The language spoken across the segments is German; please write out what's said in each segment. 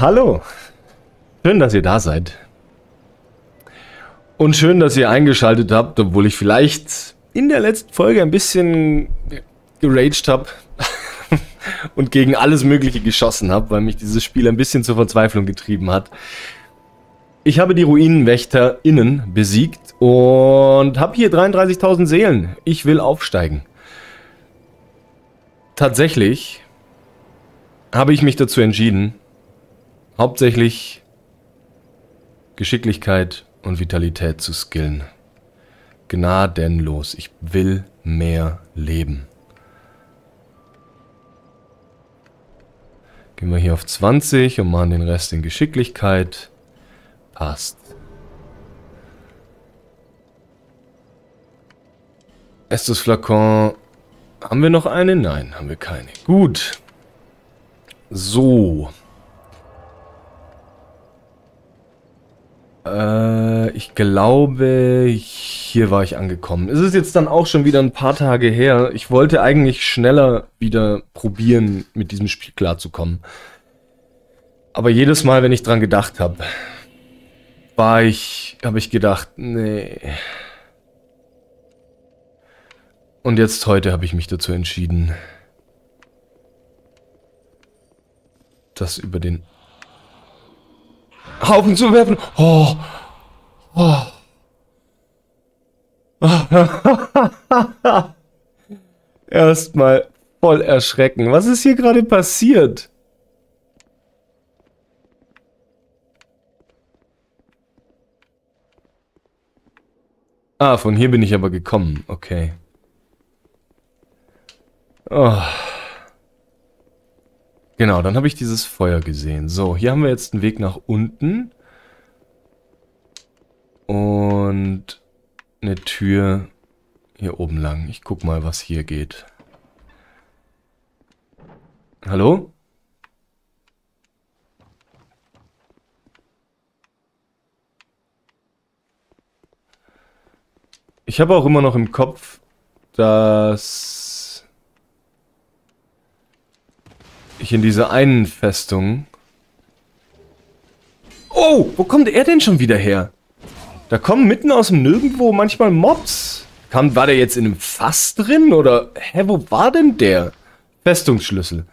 Hallo. Schön, dass ihr da seid. Und schön, dass ihr eingeschaltet habt, obwohl ich vielleicht in der letzten Folge ein bisschen geraged habe und gegen alles Mögliche geschossen habe, weil mich dieses Spiel ein bisschen zur Verzweiflung getrieben hat. Ich habe die RuinenwächterInnen besiegt und habe hier 33.000 Seelen. Ich will aufsteigen. Tatsächlich habe ich mich dazu entschieden, hauptsächlich Geschicklichkeit und Vitalität zu skillen. Gnadenlos. Ich will mehr leben. Gehen wir hier auf 20 und machen den Rest in Geschicklichkeit. Passt. Estus Flakon. Haben wir noch eine? Nein, haben wir keine. Gut. So. Äh, ich glaube, hier war ich angekommen. Es ist jetzt dann auch schon wieder ein paar Tage her. Ich wollte eigentlich schneller wieder probieren, mit diesem Spiel klarzukommen. Aber jedes Mal, wenn ich dran gedacht habe, war ich, habe ich gedacht, nee. Und jetzt heute habe ich mich dazu entschieden, das über den Haufen zu werfen. Oh. Oh. Erstmal voll erschrecken. Was ist hier gerade passiert? Ah, von hier bin ich aber gekommen. Okay. Oh. Genau, dann habe ich dieses Feuer gesehen. So, hier haben wir jetzt einen Weg nach unten. Und eine Tür hier oben lang. Ich guck mal, was hier geht. Hallo? Ich habe auch immer noch im Kopf, dass ich in dieser einen Festung... Oh, wo kommt er denn schon wieder her? Da kommen mitten aus dem Nirgendwo manchmal Mobs. Kam, war der jetzt in einem Fass drin? Oder, hä, wo war denn der? Festungsschlüssel.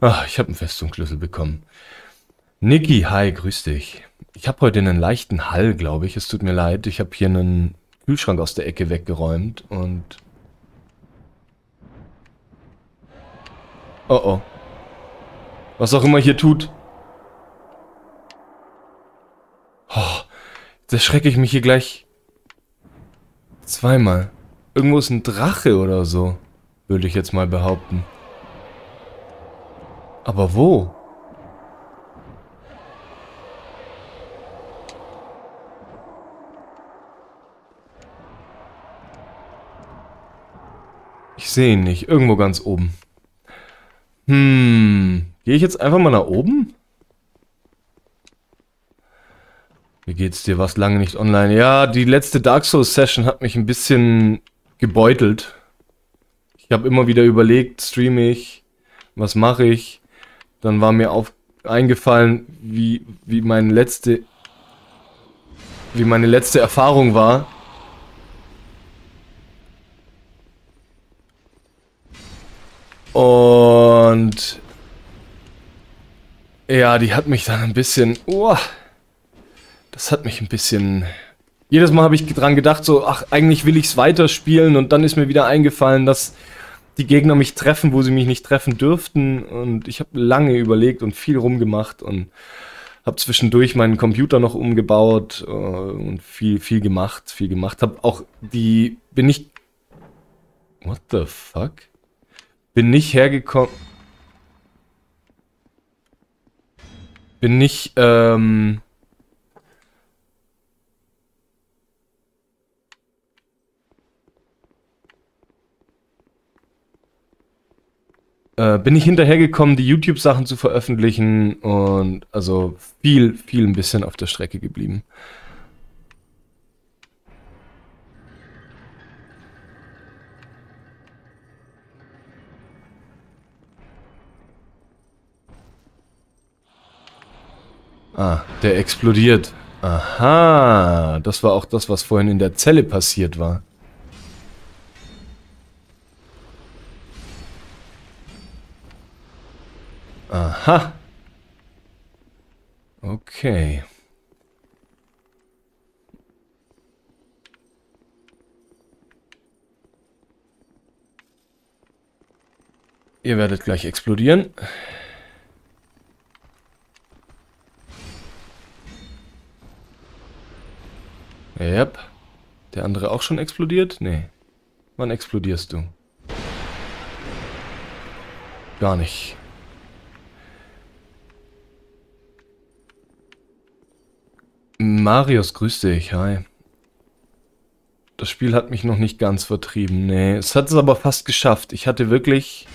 Ach, ich habe einen Festungsschlüssel bekommen. Niki, hi, grüß dich. Ich habe heute einen leichten Hall, glaube ich. Es tut mir leid. Ich habe hier einen Kühlschrank aus der Ecke weggeräumt und... Oh oh. Was auch immer hier tut. Oh, jetzt erschrecke ich mich hier gleich zweimal. Irgendwo ist ein Drache oder so, würde ich jetzt mal behaupten. Aber wo? Ich sehe ihn nicht. Irgendwo ganz oben. Hm. Gehe ich jetzt einfach mal nach oben? Wie geht's dir? Was lange nicht online? Ja, die letzte Dark Souls Session hat mich ein bisschen gebeutelt. Ich habe immer wieder überlegt, streame ich, was mache ich? Dann war mir auf eingefallen, wie wie meine letzte wie meine letzte Erfahrung war. Und ja, die hat mich dann ein bisschen... Oh, das hat mich ein bisschen... Jedes Mal habe ich dran gedacht, so, ach, eigentlich will ich es weiterspielen und dann ist mir wieder eingefallen, dass die Gegner mich treffen, wo sie mich nicht treffen dürften und ich habe lange überlegt und viel rumgemacht und habe zwischendurch meinen Computer noch umgebaut äh, und viel, viel gemacht, viel gemacht. Habe auch die, bin ich, what the fuck? Bin nicht hergekommen, bin nicht, ähm, äh, bin ich hinterhergekommen, die YouTube-Sachen zu veröffentlichen und also viel, viel ein bisschen auf der Strecke geblieben. Ah, der explodiert. Aha, das war auch das, was vorhin in der Zelle passiert war. Aha. Okay. Ihr werdet gleich explodieren. Yep. Der andere auch schon explodiert? Nee. Wann explodierst du? Gar nicht. Marius, grüß dich. Hi. Das Spiel hat mich noch nicht ganz vertrieben. Nee, es hat es aber fast geschafft. Ich hatte wirklich...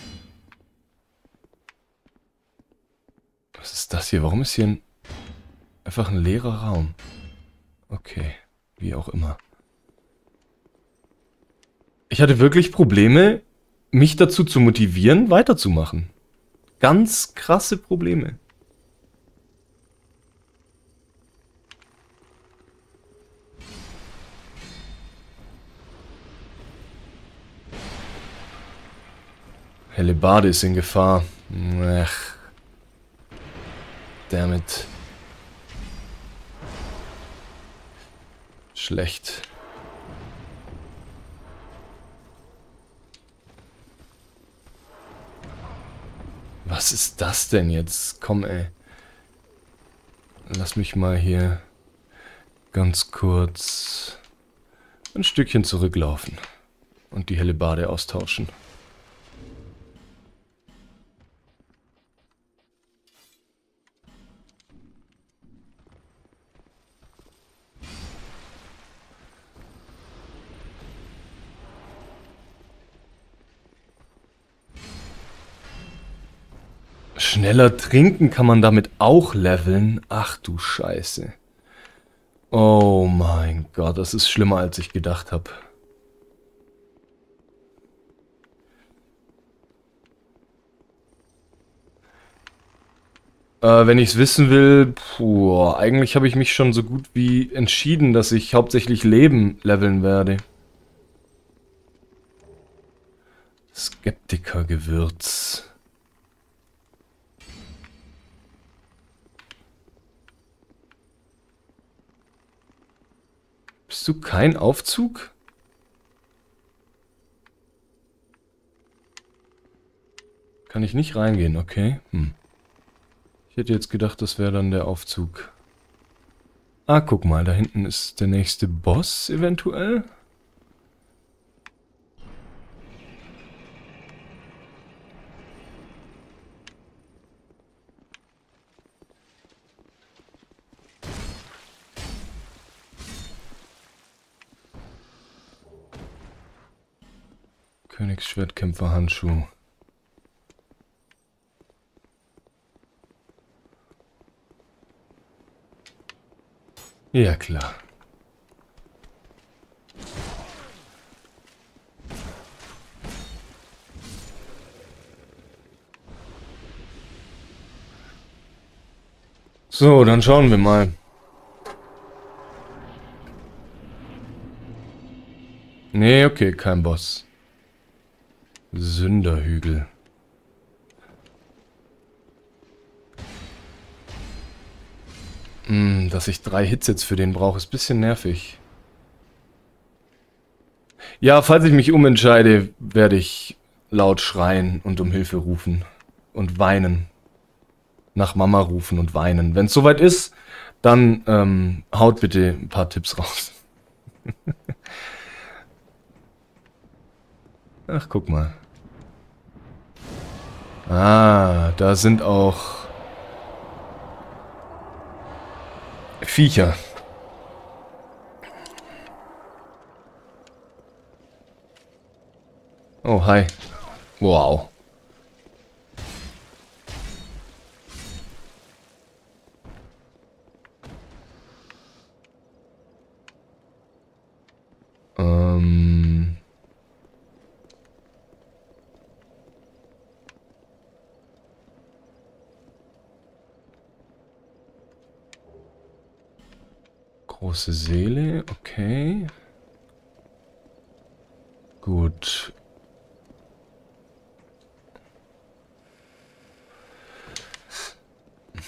Was ist das hier? Warum ist hier ein... einfach ein leerer Raum? Okay. Wie auch immer. Ich hatte wirklich Probleme, mich dazu zu motivieren, weiterzumachen. Ganz krasse Probleme. Hellebade ist in Gefahr. Ach. Damit. Schlecht. Was ist das denn jetzt? Komm, ey. Lass mich mal hier ganz kurz ein Stückchen zurücklaufen und die helle Bade austauschen. Schneller trinken kann man damit auch leveln. Ach du Scheiße. Oh mein Gott, das ist schlimmer als ich gedacht habe. Äh, wenn ich es wissen will, puh, eigentlich habe ich mich schon so gut wie entschieden, dass ich hauptsächlich Leben leveln werde. Skeptikergewürz. Bist du kein Aufzug? Kann ich nicht reingehen, okay. Hm. Ich hätte jetzt gedacht, das wäre dann der Aufzug. Ah, guck mal, da hinten ist der nächste Boss eventuell. Königsschwertkämpfer-Handschuh. Ja, klar. So, dann schauen wir mal. Nee, okay, kein Boss. Sünderhügel. Hm, dass ich drei Hits jetzt für den brauche, ist ein bisschen nervig. Ja, falls ich mich umentscheide, werde ich laut schreien und um Hilfe rufen. Und weinen. Nach Mama rufen und weinen. Wenn es soweit ist, dann ähm, haut bitte ein paar Tipps raus. Ach, guck mal. Ah, da sind auch Viecher. Oh, hi. Wow. Ähm, Große Seele, okay. Gut.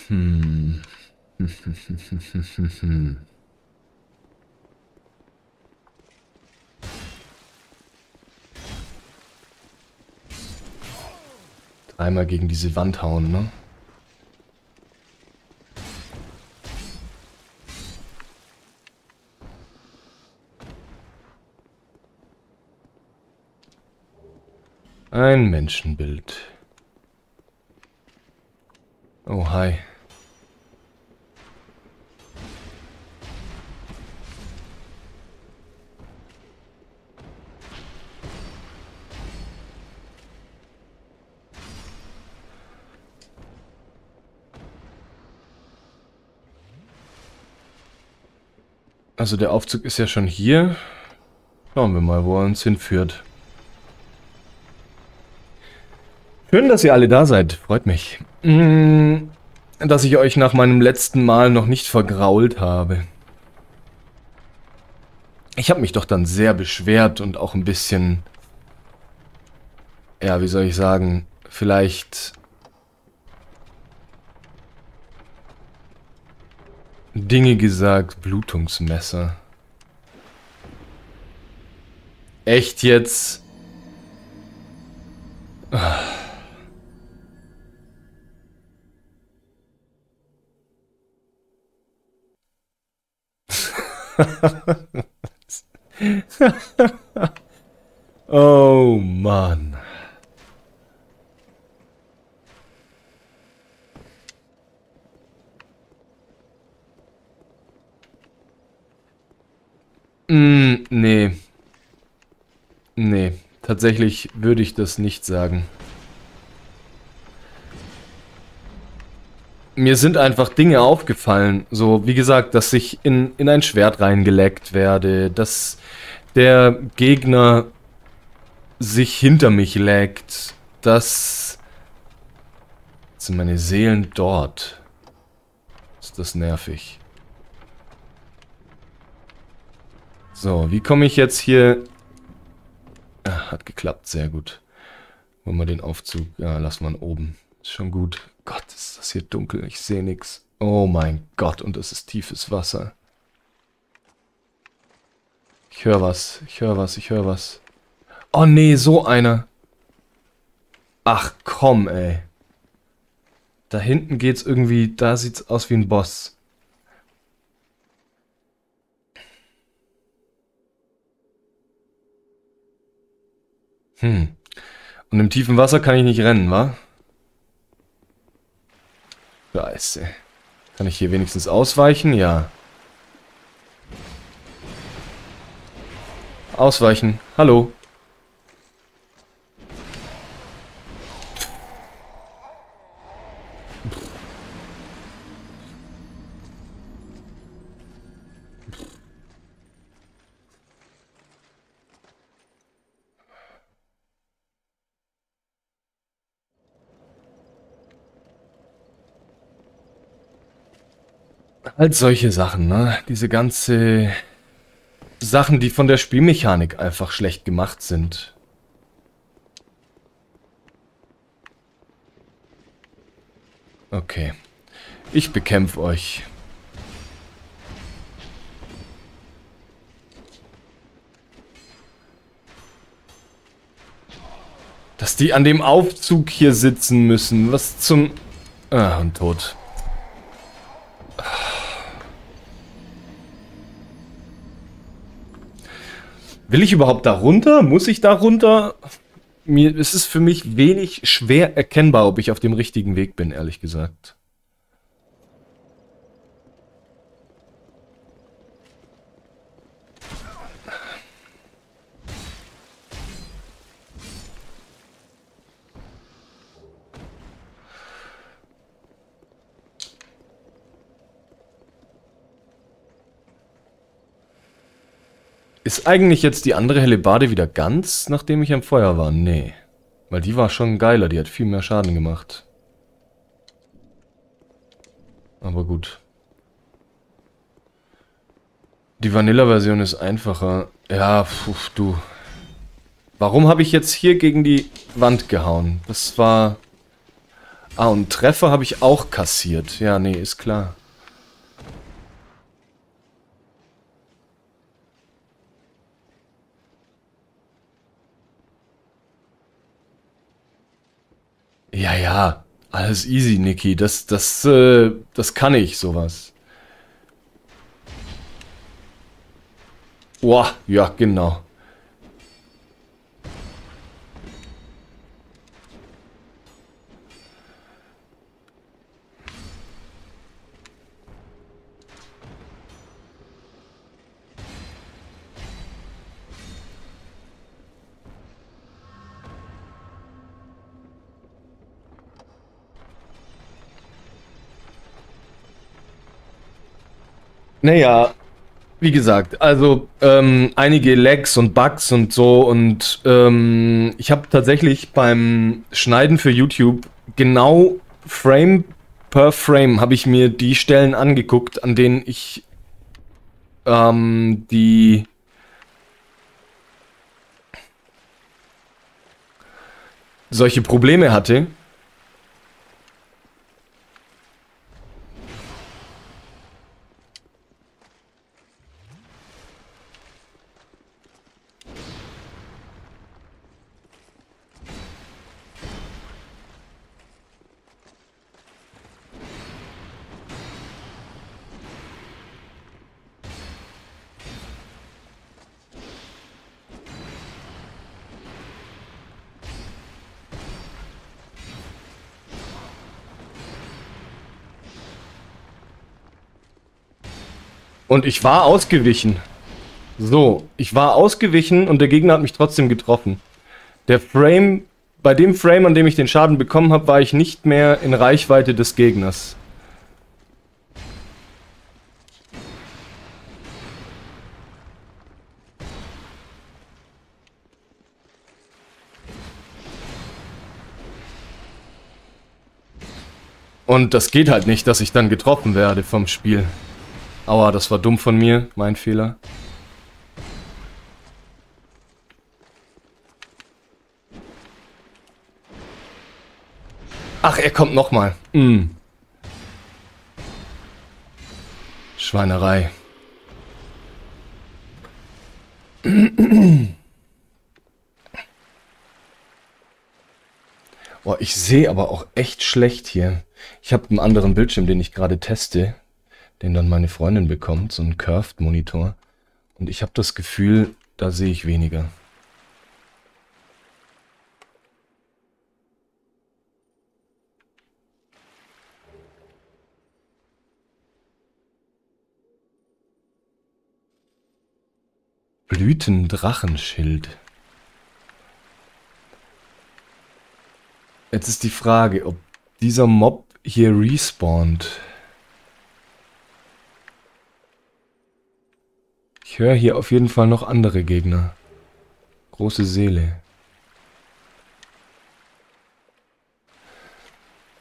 Hm. Dreimal gegen diese Wand hauen, ne? Ein Menschenbild. Oh, hi. Also der Aufzug ist ja schon hier. Schauen wir mal, wo er uns hinführt. Schön, dass ihr alle da seid. Freut mich. Mm, dass ich euch nach meinem letzten Mal noch nicht vergrault habe. Ich habe mich doch dann sehr beschwert und auch ein bisschen... Ja, wie soll ich sagen? Vielleicht Dinge gesagt, Blutungsmesser. Echt jetzt? oh Mann. Mm, nee. Nee, tatsächlich würde ich das nicht sagen. Mir sind einfach Dinge aufgefallen. So, wie gesagt, dass ich in, in ein Schwert reingeleckt werde, dass der Gegner sich hinter mich leckt, dass... Sind meine Seelen dort. Ist das nervig. So, wie komme ich jetzt hier... Ah, hat geklappt, sehr gut. Wollen wir den Aufzug... Ja, lassen wir ihn oben. Ist schon gut. Gott, ist das hier dunkel. Ich sehe nichts. Oh mein Gott, und es ist tiefes Wasser. Ich höre was, ich höre was, ich höre was. Oh nee, so einer. Ach komm, ey. Da hinten geht's irgendwie, da sieht's aus wie ein Boss. Hm. Und im tiefen Wasser kann ich nicht rennen, wa? Scheiße. Kann ich hier wenigstens ausweichen? Ja. Ausweichen. Hallo. Halt solche Sachen, ne? Diese ganze Sachen, die von der Spielmechanik einfach schlecht gemacht sind. Okay. Ich bekämpfe euch. Dass die an dem Aufzug hier sitzen müssen. Was zum... Ah, und tot. Will ich überhaupt da runter? Muss ich da runter? Mir, es ist für mich wenig schwer erkennbar, ob ich auf dem richtigen Weg bin, ehrlich gesagt. Ist eigentlich jetzt die andere Hellebade wieder ganz, nachdem ich am Feuer war? Nee. Weil die war schon geiler, die hat viel mehr Schaden gemacht. Aber gut. Die Vanilla-Version ist einfacher. Ja, pf, du. Warum habe ich jetzt hier gegen die Wand gehauen? Das war... Ah, und Treffer habe ich auch kassiert. Ja, nee, ist klar. Ja, ja. Alles easy, Niki. Das, das, äh, das kann ich, sowas. Boah, ja, genau. Naja, wie gesagt, also ähm, einige Lags und Bugs und so und ähm, ich habe tatsächlich beim Schneiden für YouTube genau Frame per Frame habe ich mir die Stellen angeguckt, an denen ich ähm, die solche Probleme hatte Und ich war ausgewichen. So, ich war ausgewichen und der Gegner hat mich trotzdem getroffen. Der Frame, bei dem Frame, an dem ich den Schaden bekommen habe, war ich nicht mehr in Reichweite des Gegners. Und das geht halt nicht, dass ich dann getroffen werde vom Spiel. Aua, das war dumm von mir. Mein Fehler. Ach, er kommt nochmal. Mm. Schweinerei. Boah, ich sehe aber auch echt schlecht hier. Ich habe einen anderen Bildschirm, den ich gerade teste den dann meine Freundin bekommt, so einen Curved-Monitor. Und ich habe das Gefühl, da sehe ich weniger. Blütendrachenschild. Jetzt ist die Frage, ob dieser Mob hier respawnt. Ich höre hier auf jeden Fall noch andere Gegner. Große Seele.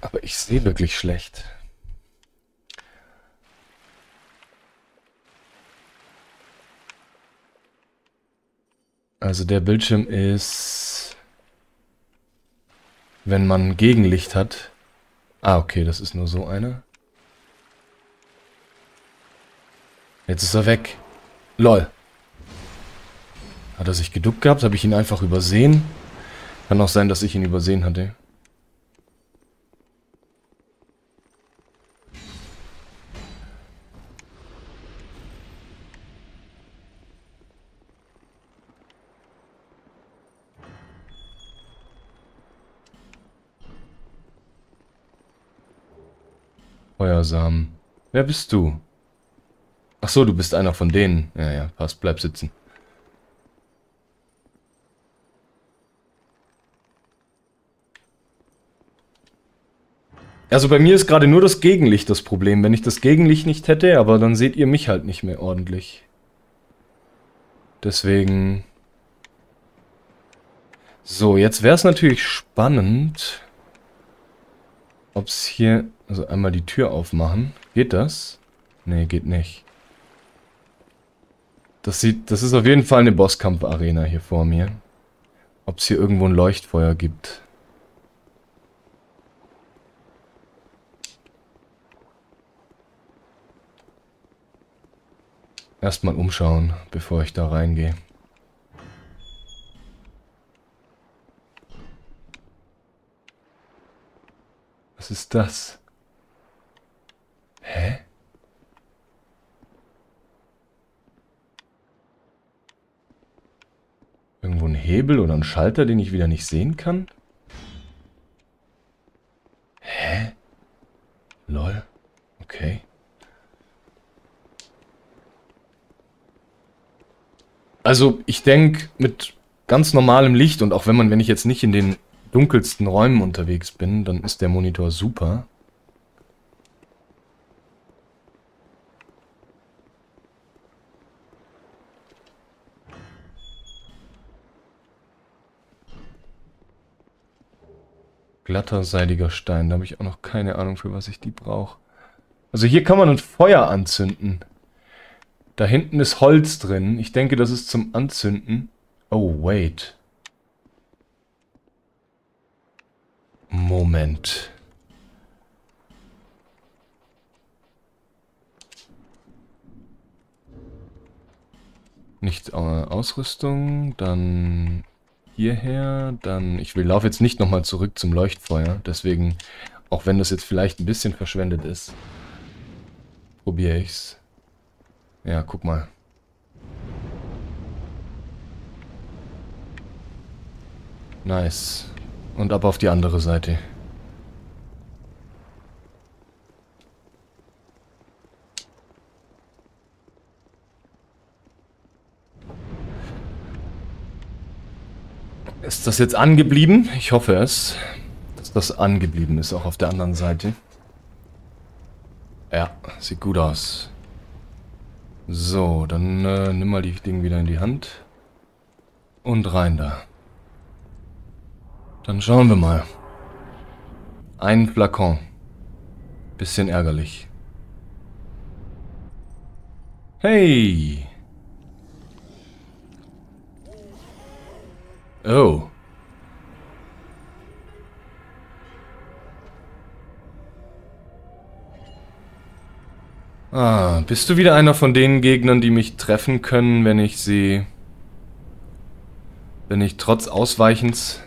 Aber ich sehe wirklich schlecht. Also der Bildschirm ist, wenn man Gegenlicht hat. Ah, okay, das ist nur so einer. Jetzt ist er weg. Lol. Hat er sich geduckt gehabt? Habe ich ihn einfach übersehen? Kann auch sein, dass ich ihn übersehen hatte. Feuersamen. Wer bist du? Ach so, du bist einer von denen. Ja, ja, passt, bleib sitzen. Also bei mir ist gerade nur das Gegenlicht das Problem. Wenn ich das Gegenlicht nicht hätte, aber dann seht ihr mich halt nicht mehr ordentlich. Deswegen... So, jetzt wäre es natürlich spannend, ob es hier... Also einmal die Tür aufmachen. Geht das? Nee, geht nicht. Das sieht, das ist auf jeden Fall eine Bosskampf-Arena hier vor mir. Ob es hier irgendwo ein Leuchtfeuer gibt. Erstmal umschauen, bevor ich da reingehe. Was ist das? Hä? Irgendwo ein Hebel oder ein Schalter, den ich wieder nicht sehen kann? Hä? Lol. Okay. Also, ich denke, mit ganz normalem Licht und auch wenn man, wenn ich jetzt nicht in den dunkelsten Räumen unterwegs bin, dann ist der Monitor super. Glatter, seidiger Stein. Da habe ich auch noch keine Ahnung, für was ich die brauche. Also hier kann man ein Feuer anzünden. Da hinten ist Holz drin. Ich denke, das ist zum Anzünden. Oh, wait. Moment. Nicht äh, Ausrüstung, dann hierher, dann... Ich will laufe jetzt nicht nochmal zurück zum Leuchtfeuer, deswegen, auch wenn das jetzt vielleicht ein bisschen verschwendet ist, probiere ich's. Ja, guck mal. Nice. Und ab auf die andere Seite. Ist das jetzt angeblieben? Ich hoffe es, dass das angeblieben ist, auch auf der anderen Seite. Ja, sieht gut aus. So, dann äh, nimm mal die Dinge wieder in die Hand. Und rein da. Dann schauen wir mal. Ein Flakon. Bisschen ärgerlich. Hey! Oh. Ah, bist du wieder einer von den Gegnern, die mich treffen können, wenn ich sie... Wenn ich trotz Ausweichens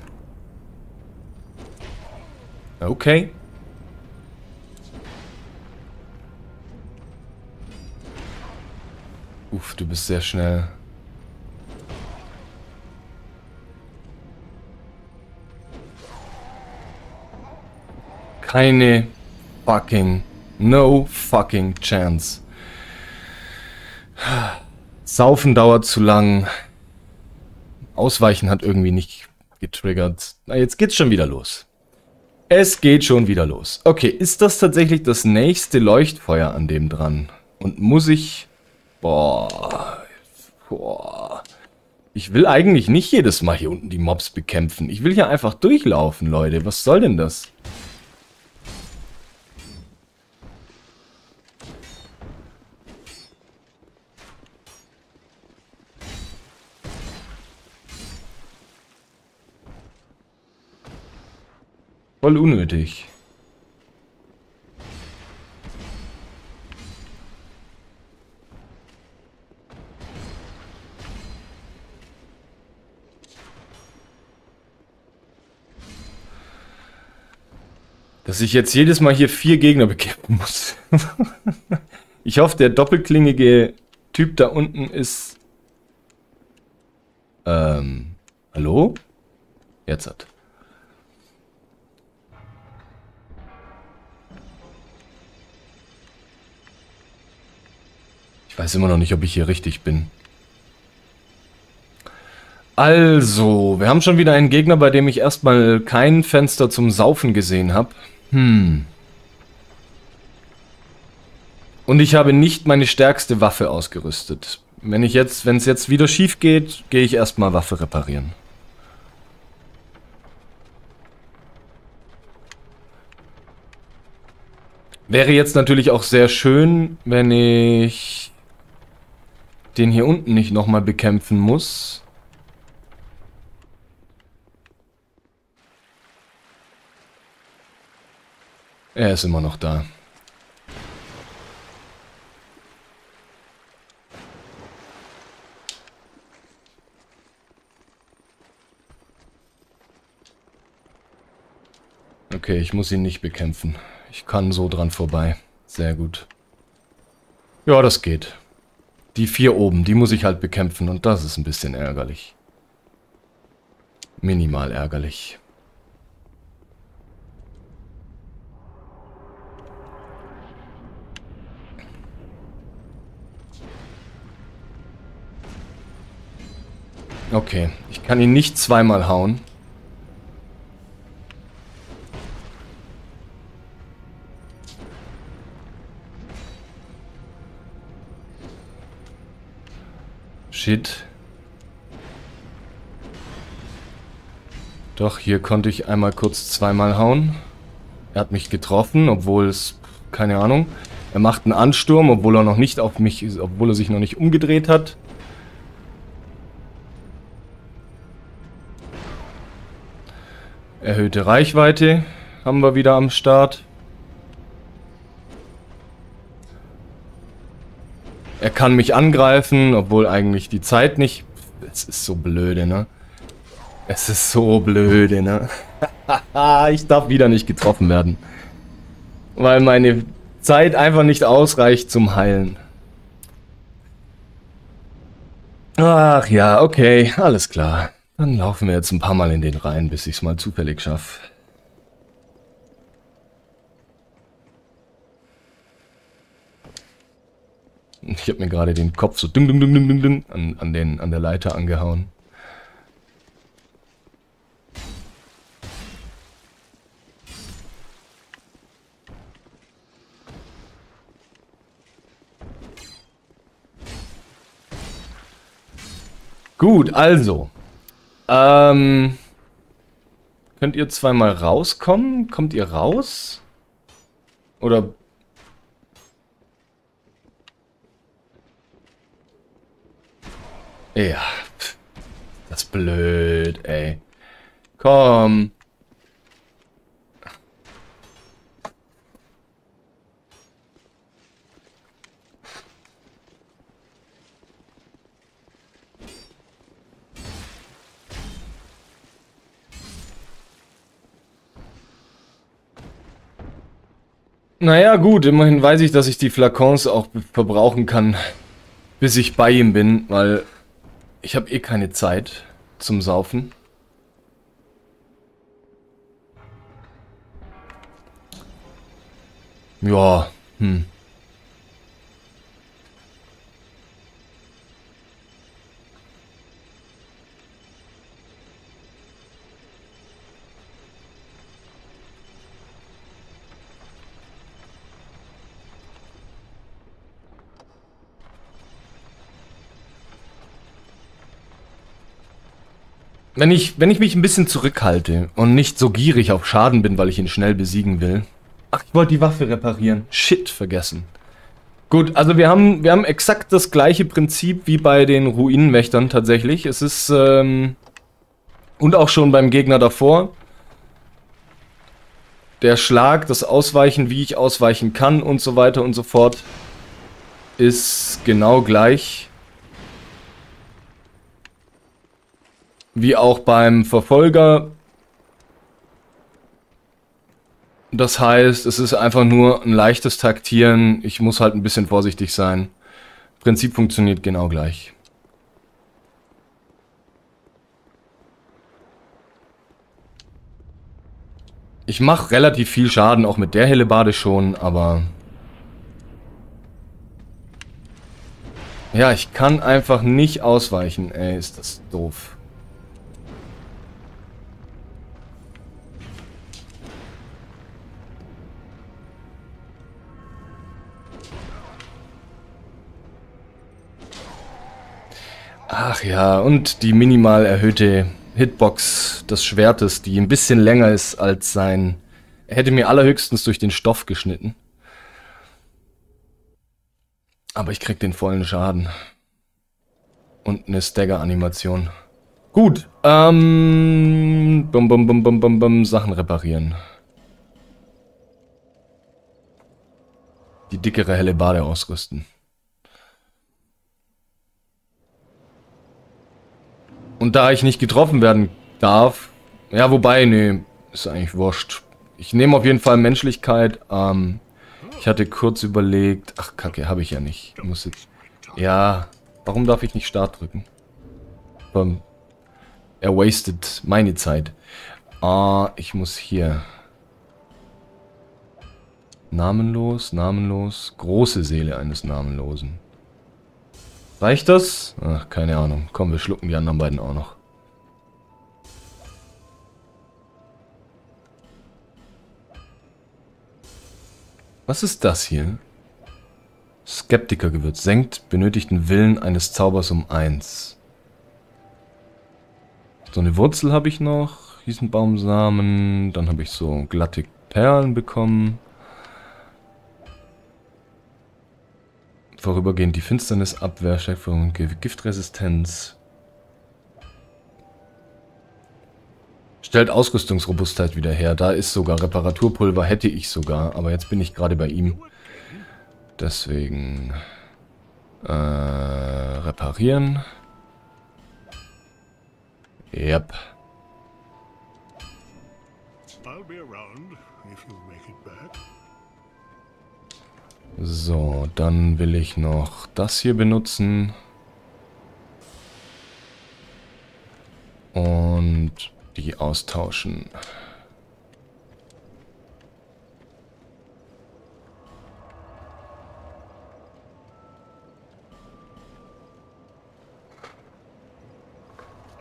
Okay. Uff, du bist sehr schnell. Keine fucking, no fucking chance. Saufen dauert zu lang. Ausweichen hat irgendwie nicht getriggert. Na, jetzt geht's schon wieder los. Es geht schon wieder los. Okay, ist das tatsächlich das nächste Leuchtfeuer an dem dran? Und muss ich... Boah... Boah... Ich will eigentlich nicht jedes Mal hier unten die Mobs bekämpfen. Ich will hier einfach durchlaufen, Leute. Was soll denn das? Voll unnötig. Dass ich jetzt jedes Mal hier vier Gegner bekämpfen muss. ich hoffe, der doppelklingige Typ da unten ist... Ähm... Hallo? Jetzt hat. Ich weiß immer noch nicht, ob ich hier richtig bin. Also, wir haben schon wieder einen Gegner, bei dem ich erstmal kein Fenster zum Saufen gesehen habe. Hm. Und ich habe nicht meine stärkste Waffe ausgerüstet. Wenn ich jetzt, wenn es jetzt wieder schief geht, gehe ich erstmal Waffe reparieren. Wäre jetzt natürlich auch sehr schön, wenn ich den hier unten nicht nochmal bekämpfen muss. Er ist immer noch da. Okay, ich muss ihn nicht bekämpfen. Ich kann so dran vorbei. Sehr gut. Ja, das geht. Die vier oben, die muss ich halt bekämpfen und das ist ein bisschen ärgerlich. Minimal ärgerlich. Okay, ich kann ihn nicht zweimal hauen. Shit. Doch, hier konnte ich einmal kurz zweimal hauen. Er hat mich getroffen, obwohl es... Keine Ahnung. Er macht einen Ansturm, obwohl er noch nicht auf mich... Obwohl er sich noch nicht umgedreht hat. Erhöhte Reichweite haben wir wieder am Start. Er kann mich angreifen, obwohl eigentlich die Zeit nicht... Es ist so blöde, ne? Es ist so blöde, ne? ich darf wieder nicht getroffen werden. Weil meine Zeit einfach nicht ausreicht zum Heilen. Ach ja, okay, alles klar. Dann laufen wir jetzt ein paar Mal in den Rhein, bis ich es mal zufällig schaffe. Ich habe mir gerade den Kopf so ding, ding, ding, ding, ding, an, an, den, an der Leiter angehauen. Gut, also. Ähm, könnt ihr zweimal rauskommen? Kommt ihr raus? Oder Ja. Das ist blöd, ey. Komm. Naja, gut, immerhin weiß ich, dass ich die Flakons auch verbrauchen kann, bis ich bei ihm bin, weil ich habe eh keine Zeit zum Saufen. Ja, hm. Wenn ich, wenn ich mich ein bisschen zurückhalte und nicht so gierig auf Schaden bin, weil ich ihn schnell besiegen will. Ach, ich wollte die Waffe reparieren. Shit, vergessen. Gut, also wir haben, wir haben exakt das gleiche Prinzip wie bei den Ruinenwächtern tatsächlich. Es ist, ähm, und auch schon beim Gegner davor. Der Schlag, das Ausweichen, wie ich ausweichen kann und so weiter und so fort, ist genau gleich. Wie auch beim Verfolger. Das heißt, es ist einfach nur ein leichtes Taktieren. Ich muss halt ein bisschen vorsichtig sein. Prinzip funktioniert genau gleich. Ich mache relativ viel Schaden, auch mit der Hellebade schon, aber... Ja, ich kann einfach nicht ausweichen. Ey, ist das doof. Ach ja, und die minimal erhöhte Hitbox des Schwertes, die ein bisschen länger ist als sein... Er hätte mir allerhöchstens durch den Stoff geschnitten. Aber ich krieg den vollen Schaden. Und eine Stagger-Animation. Gut. Ähm. Bum, bum, bum, bum, bum, bum, Sachen reparieren. Die dickere helle Bade ausrüsten. Und da ich nicht getroffen werden darf, ja, wobei, nee, ist eigentlich wurscht. Ich nehme auf jeden Fall Menschlichkeit. Ähm, ich hatte kurz überlegt, ach kacke, habe ich ja nicht. Ich muss jetzt, ja, warum darf ich nicht Start drücken? Ähm, er wasted meine Zeit. Ah, ich muss hier. Namenlos, namenlos. Große Seele eines Namenlosen. Reicht das? Ach, keine Ahnung. Komm, wir schlucken die anderen beiden auch noch. Was ist das hier? Skeptikergewürz. Senkt benötigten Willen eines Zaubers um 1. So eine Wurzel habe ich noch. Riesenbaumsamen. Dann habe ich so glatte Perlen bekommen. Vorübergehend die Finsternisabwehr, Schöpfung, Giftresistenz. Stellt Ausrüstungsrobustheit wieder her. Da ist sogar Reparaturpulver, hätte ich sogar. Aber jetzt bin ich gerade bei ihm. Deswegen... Äh, reparieren. Yep. So, dann will ich noch das hier benutzen. Und die austauschen.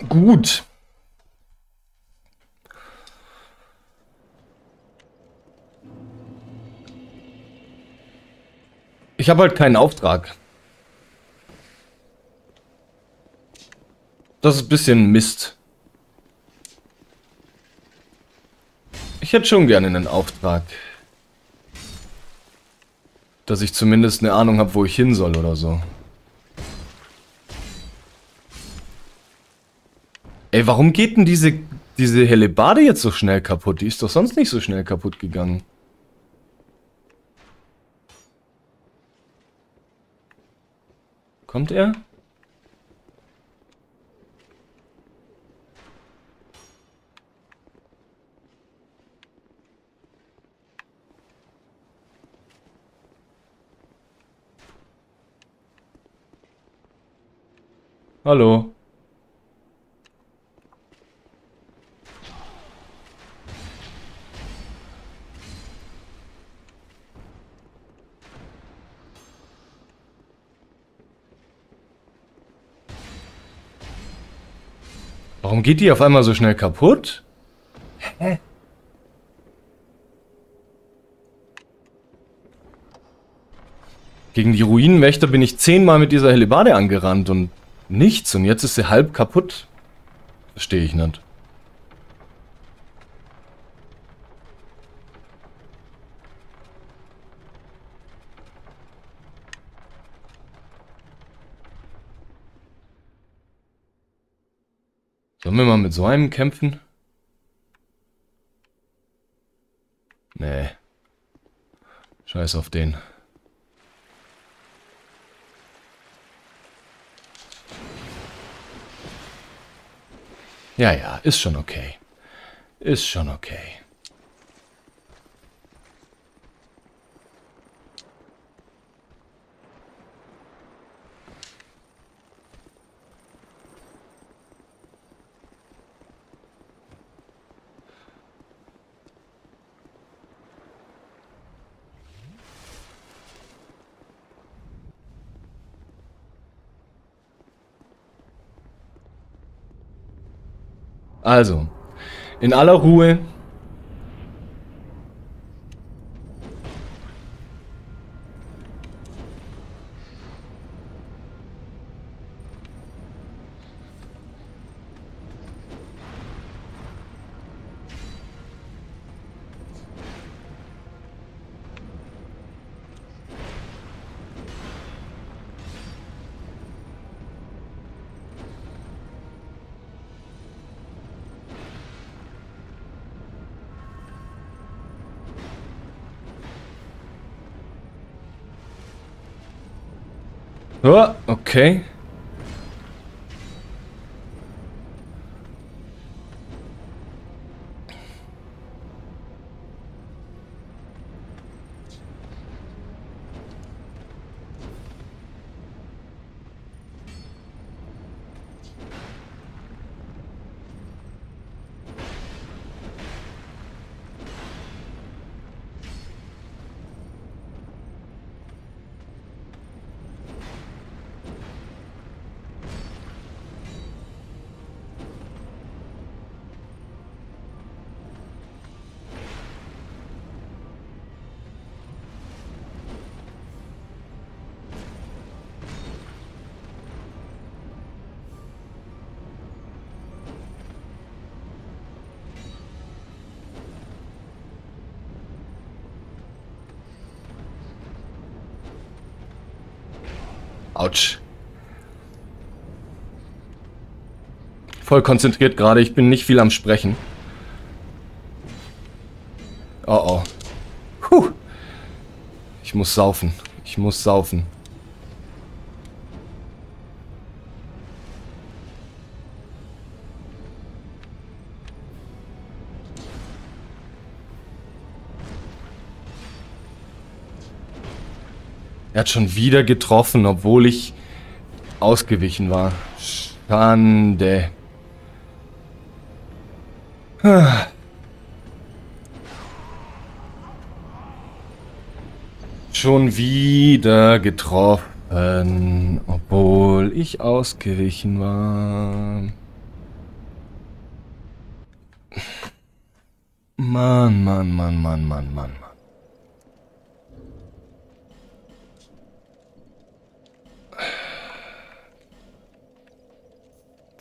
Gut. Ich habe halt keinen Auftrag. Das ist ein bisschen Mist. Ich hätte schon gerne einen Auftrag. Dass ich zumindest eine Ahnung habe, wo ich hin soll oder so. Ey, warum geht denn diese, diese Hellebarde jetzt so schnell kaputt? Die ist doch sonst nicht so schnell kaputt gegangen. Kommt er? Hallo. Warum geht die auf einmal so schnell kaputt? Hä? Gegen die Ruinenwächter bin ich zehnmal mit dieser Helibade angerannt und nichts. Und jetzt ist sie halb kaputt. Verstehe ich nicht. Sollen wir mal mit so einem kämpfen? Nee. Scheiß auf den. Ja, ja, ist schon okay. Ist schon okay. Also, in aller Ruhe. Okay. Autsch. Voll konzentriert gerade, ich bin nicht viel am Sprechen. Oh oh. Puh. Ich muss saufen. Ich muss saufen. Hat schon wieder getroffen, obwohl ich ausgewichen war. Schande. Schon wieder getroffen, obwohl ich ausgewichen war. Mann, Mann, Mann, Mann, Mann, Mann.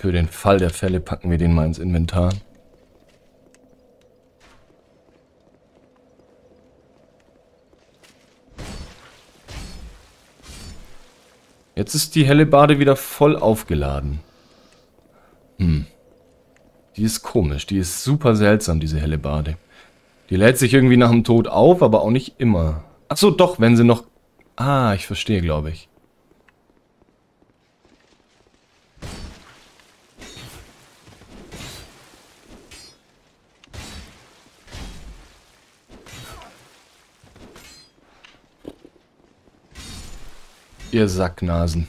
Für den Fall der Fälle packen wir den mal ins Inventar. Jetzt ist die helle Bade wieder voll aufgeladen. Hm. Die ist komisch. Die ist super seltsam, diese helle Bade. Die lädt sich irgendwie nach dem Tod auf, aber auch nicht immer. Achso, doch, wenn sie noch... Ah, ich verstehe, glaube ich. Ihr Sacknasen.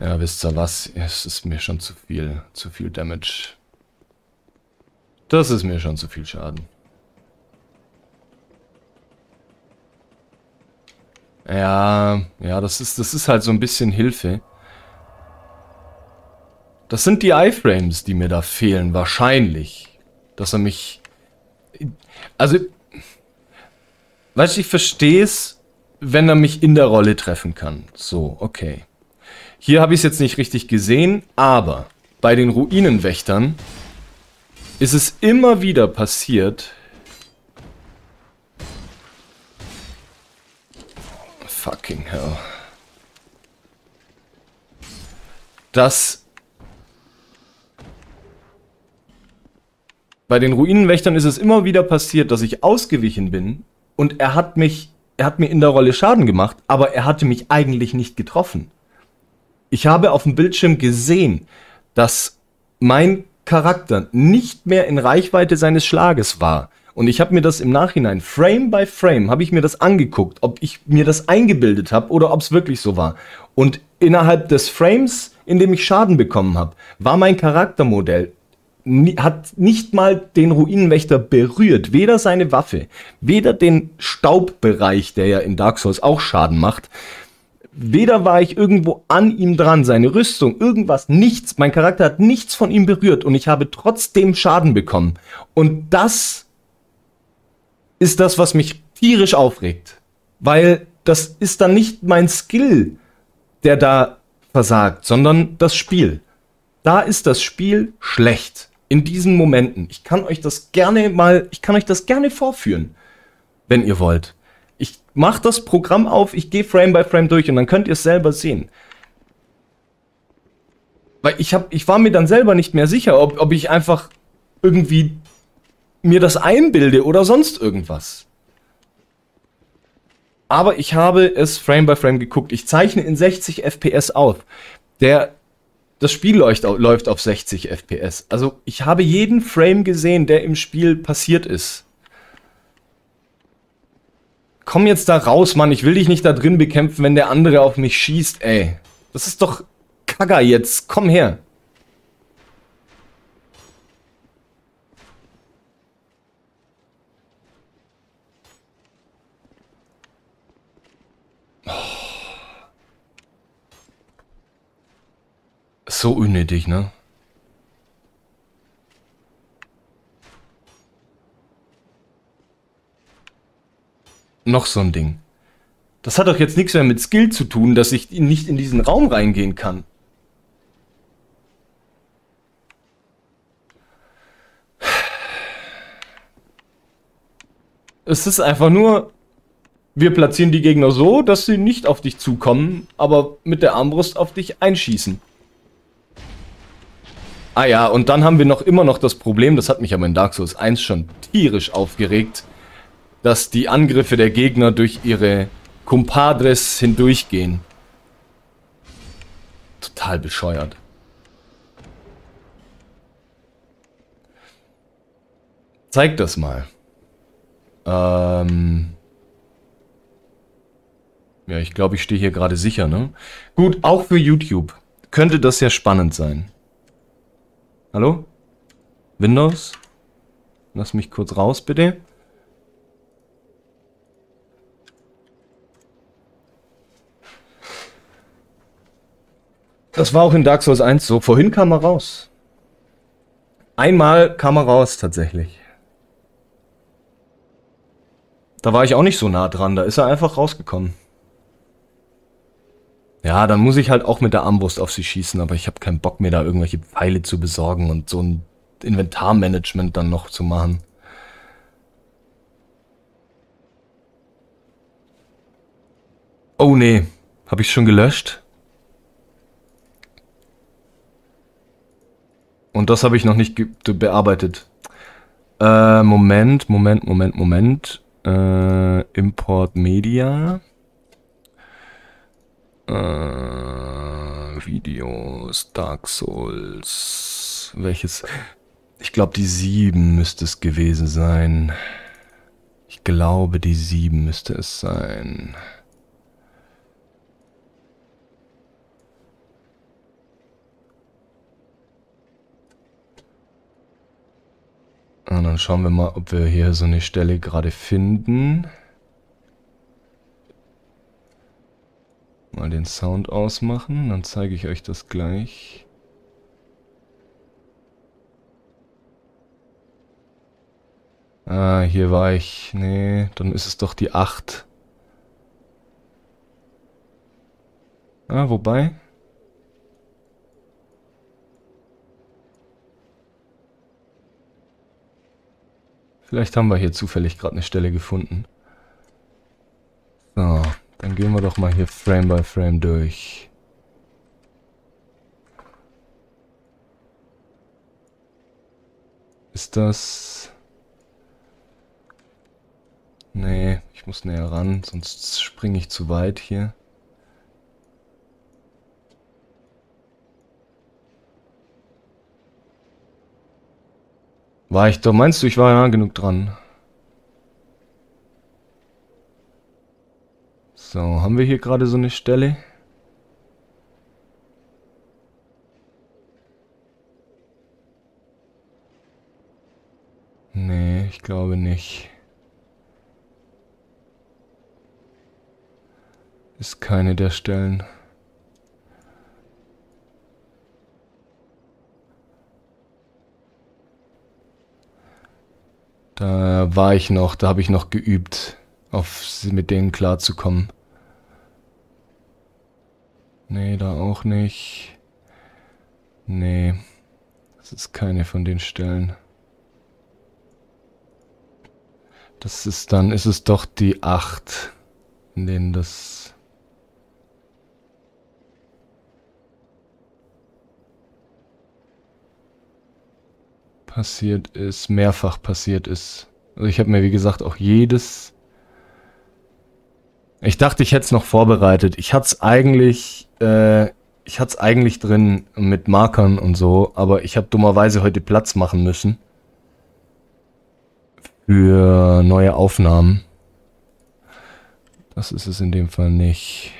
Ja, wisst ihr was? Es ist mir schon zu viel. Zu viel Damage. Das ist mir schon zu viel Schaden. Ja, ja, das ist, das ist halt so ein bisschen Hilfe. Das sind die Iframes, die mir da fehlen, wahrscheinlich. Dass er mich... Also... Weißt du, ich verstehe es, wenn er mich in der Rolle treffen kann. So, okay. Hier habe ich es jetzt nicht richtig gesehen, aber bei den Ruinenwächtern ist es immer wieder passiert. Fucking hell. Dass bei den Ruinenwächtern ist es immer wieder passiert, dass ich ausgewichen bin und er hat mich er hat mir in der Rolle Schaden gemacht, aber er hatte mich eigentlich nicht getroffen. Ich habe auf dem Bildschirm gesehen, dass mein Charakter nicht mehr in Reichweite seines Schlages war. Und ich habe mir das im Nachhinein, Frame by Frame, habe ich mir das angeguckt, ob ich mir das eingebildet habe oder ob es wirklich so war. Und innerhalb des Frames, in dem ich Schaden bekommen habe, war mein Charaktermodell hat nicht mal den Ruinenwächter berührt. Weder seine Waffe, weder den Staubbereich, der ja in Dark Souls auch Schaden macht. Weder war ich irgendwo an ihm dran, seine Rüstung, irgendwas, nichts. Mein Charakter hat nichts von ihm berührt und ich habe trotzdem Schaden bekommen. Und das ist das, was mich tierisch aufregt. Weil das ist dann nicht mein Skill, der da versagt, sondern das Spiel. Da ist das Spiel schlecht in diesen Momenten. Ich kann euch das gerne mal, ich kann euch das gerne vorführen, wenn ihr wollt. Ich mache das Programm auf, ich gehe Frame by Frame durch und dann könnt ihr es selber sehen. Weil ich hab, ich war mir dann selber nicht mehr sicher, ob, ob ich einfach irgendwie mir das einbilde oder sonst irgendwas. Aber ich habe es Frame by Frame geguckt. Ich zeichne in 60 FPS auf. Der, das Spiel läuft, läuft auf 60 FPS. Also ich habe jeden Frame gesehen, der im Spiel passiert ist. Komm jetzt da raus, Mann. Ich will dich nicht da drin bekämpfen, wenn der andere auf mich schießt, ey. Das ist doch Kagger jetzt. Komm her. So unnötig, ne? Noch so ein Ding. Das hat doch jetzt nichts mehr mit Skill zu tun, dass ich nicht in diesen Raum reingehen kann. Es ist einfach nur, wir platzieren die Gegner so, dass sie nicht auf dich zukommen, aber mit der Armbrust auf dich einschießen. Ah ja, und dann haben wir noch immer noch das Problem, das hat mich aber in Dark Souls 1 schon tierisch aufgeregt, dass die Angriffe der Gegner durch ihre Compadres hindurchgehen. Total bescheuert. Zeig das mal. Ähm ja, ich glaube, ich stehe hier gerade sicher, ne? Gut, auch für YouTube könnte das ja spannend sein. Hallo? Windows? Lass mich kurz raus, bitte. Das war auch in Dark Souls 1 so. Vorhin kam er raus. Einmal kam er raus, tatsächlich. Da war ich auch nicht so nah dran, da ist er einfach rausgekommen. Ja, dann muss ich halt auch mit der Armbrust auf sie schießen, aber ich habe keinen Bock mir da irgendwelche Pfeile zu besorgen und so ein Inventarmanagement dann noch zu machen. Oh nee, habe ich schon gelöscht? Und das habe ich noch nicht bearbeitet. Äh, Moment, Moment, Moment, Moment. Äh, Import Media. Äh, Videos, Dark Souls. Welches? Ich glaube, die 7 müsste es gewesen sein. Ich glaube, die 7 müsste es sein. Und dann schauen wir mal, ob wir hier so eine Stelle gerade finden. Mal den Sound ausmachen, dann zeige ich euch das gleich. Ah, hier war ich. Nee, dann ist es doch die 8. Ah, wobei... Vielleicht haben wir hier zufällig gerade eine Stelle gefunden. So, dann gehen wir doch mal hier Frame by Frame durch. Ist das... Nee, ich muss näher ran, sonst springe ich zu weit hier. War ich doch, meinst du, ich war ja genug dran? So, haben wir hier gerade so eine Stelle? Nee, ich glaube nicht. Ist keine der Stellen. Da war ich noch, da habe ich noch geübt, auf mit denen klarzukommen. Nee, da auch nicht. Nee, das ist keine von den Stellen. Das ist dann, ist es doch die 8, in denen das passiert ist, mehrfach passiert ist. Also ich habe mir, wie gesagt, auch jedes Ich dachte, ich hätte es noch vorbereitet. Ich hatte es eigentlich, äh, ich hatte es eigentlich drin mit Markern und so, aber ich habe dummerweise heute Platz machen müssen für neue Aufnahmen. Das ist es in dem Fall nicht.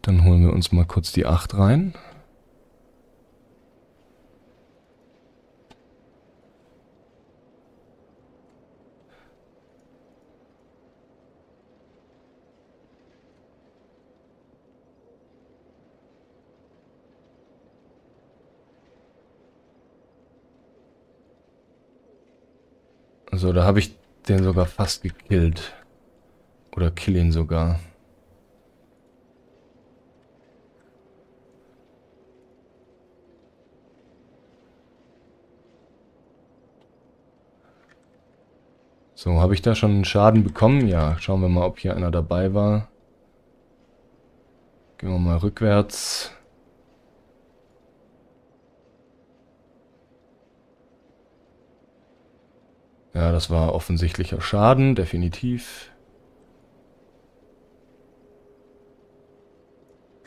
Dann holen wir uns mal kurz die 8 rein. So, da habe ich den sogar fast gekillt. Oder kill ihn sogar. So, habe ich da schon einen Schaden bekommen? Ja, schauen wir mal, ob hier einer dabei war. Gehen wir mal rückwärts. Ja, das war offensichtlicher Schaden, definitiv.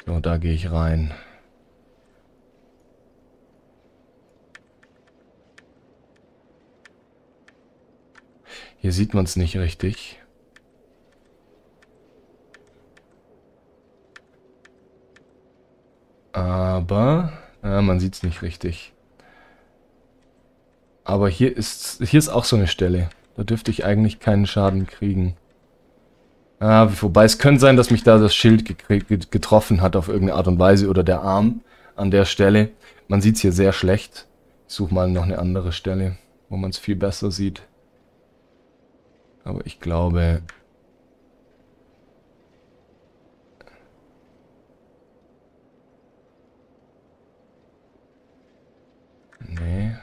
So, da gehe ich rein. Hier sieht man es nicht richtig. Aber ja, man sieht es nicht richtig. Aber hier ist, hier ist auch so eine Stelle. Da dürfte ich eigentlich keinen Schaden kriegen. Ah, wobei es könnte sein, dass mich da das Schild getroffen hat auf irgendeine Art und Weise oder der Arm an der Stelle. Man sieht es hier sehr schlecht. Ich suche mal noch eine andere Stelle, wo man es viel besser sieht. Aber ich glaube... Nee.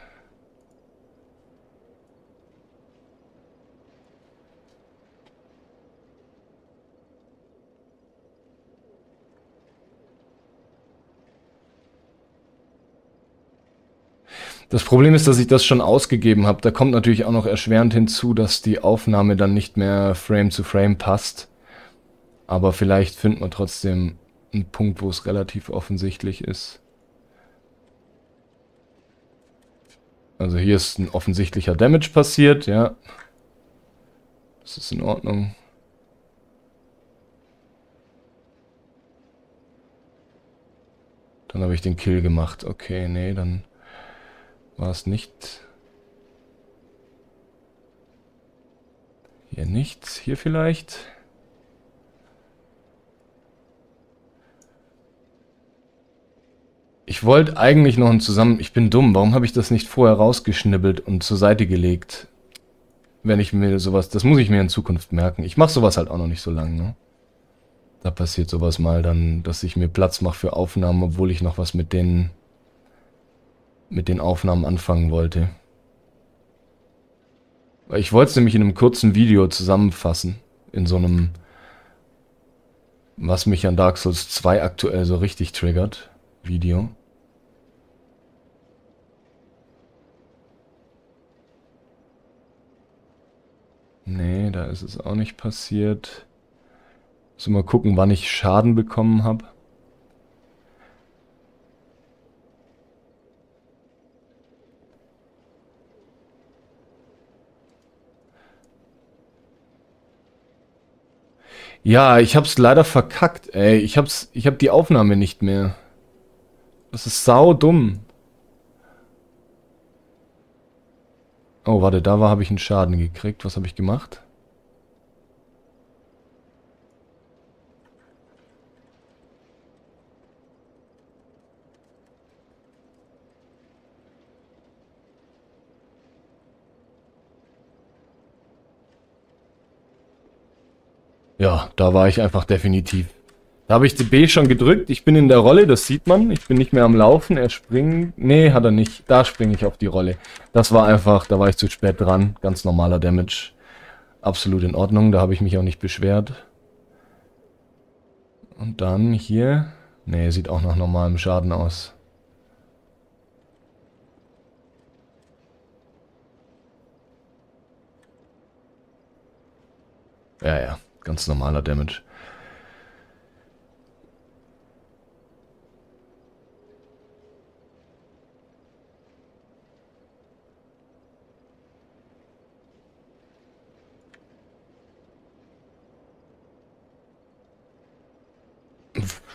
Das Problem ist, dass ich das schon ausgegeben habe. Da kommt natürlich auch noch erschwerend hinzu, dass die Aufnahme dann nicht mehr Frame zu Frame passt. Aber vielleicht findet man trotzdem einen Punkt, wo es relativ offensichtlich ist. Also hier ist ein offensichtlicher Damage passiert, ja. Das ist in Ordnung. Dann habe ich den Kill gemacht. Okay, nee, dann war es nicht. Hier nichts. Hier vielleicht. Ich wollte eigentlich noch ein Zusammen... Ich bin dumm. Warum habe ich das nicht vorher rausgeschnibbelt und zur Seite gelegt? Wenn ich mir sowas... Das muss ich mir in Zukunft merken. Ich mache sowas halt auch noch nicht so lange, ne? Da passiert sowas mal dann, dass ich mir Platz mache für Aufnahmen, obwohl ich noch was mit denen mit den Aufnahmen anfangen wollte. Ich wollte es nämlich in einem kurzen Video zusammenfassen. In so einem, was mich an Dark Souls 2 aktuell so richtig triggert, Video. Nee, da ist es auch nicht passiert. Muss mal gucken, wann ich Schaden bekommen habe. Ja, ich hab's leider verkackt, ey. Ich hab's, ich hab die Aufnahme nicht mehr. Das ist sau dumm. Oh, warte, da war, habe ich einen Schaden gekriegt. Was habe ich gemacht? Ja, da war ich einfach definitiv. Da habe ich die B schon gedrückt. Ich bin in der Rolle, das sieht man. Ich bin nicht mehr am Laufen. Er springt. Nee, hat er nicht. Da springe ich auf die Rolle. Das war einfach, da war ich zu spät dran. Ganz normaler Damage. Absolut in Ordnung. Da habe ich mich auch nicht beschwert. Und dann hier. Nee, sieht auch nach normalem Schaden aus. Ja, ja, ganz normaler Damage.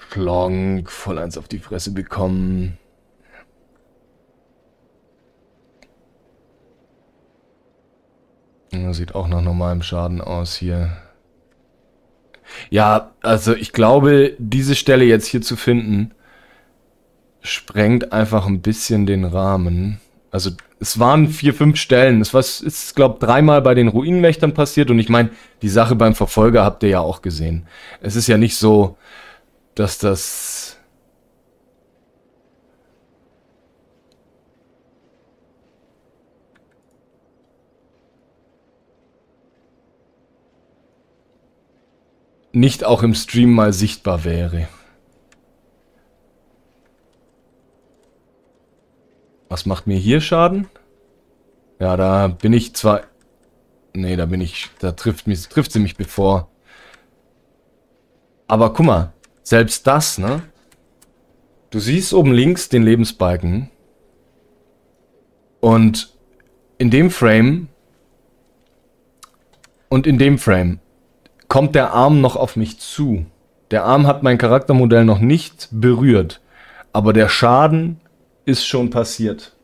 Flonk, voll eins auf die Fresse bekommen. Sieht auch nach normalem Schaden aus hier. Ja, also ich glaube, diese Stelle jetzt hier zu finden, sprengt einfach ein bisschen den Rahmen. Also es waren vier, fünf Stellen. Es war, ist, glaube dreimal bei den Ruinenwächtern passiert. Und ich meine, die Sache beim Verfolger habt ihr ja auch gesehen. Es ist ja nicht so, dass das nicht auch im Stream mal sichtbar wäre. Was macht mir hier Schaden? Ja, da bin ich zwar... Nee, da bin ich... Da trifft, mich, trifft sie mich bevor. Aber guck mal, selbst das, ne? Du siehst oben links den Lebensbalken. Und in dem Frame und in dem Frame kommt der Arm noch auf mich zu. Der Arm hat mein Charaktermodell noch nicht berührt. Aber der Schaden ist schon passiert.